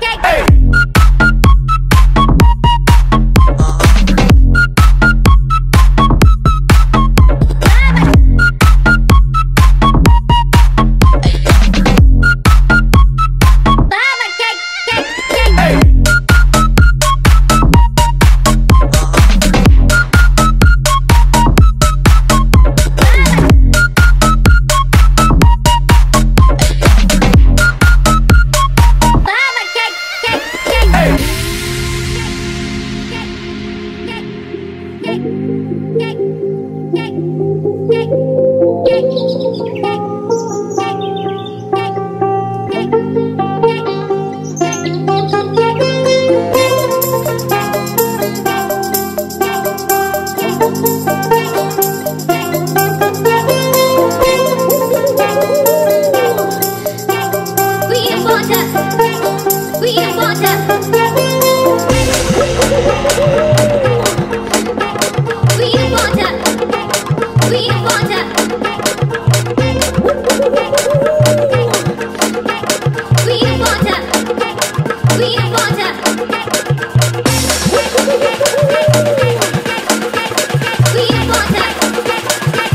cake.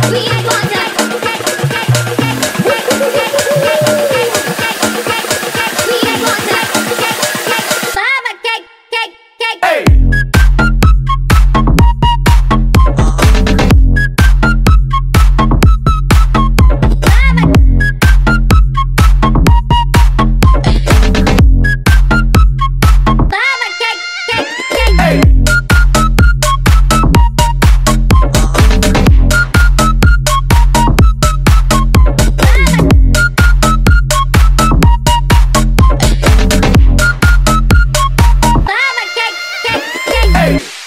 We Hey!